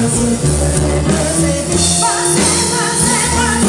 Mercy, mercy, mercy, mercy.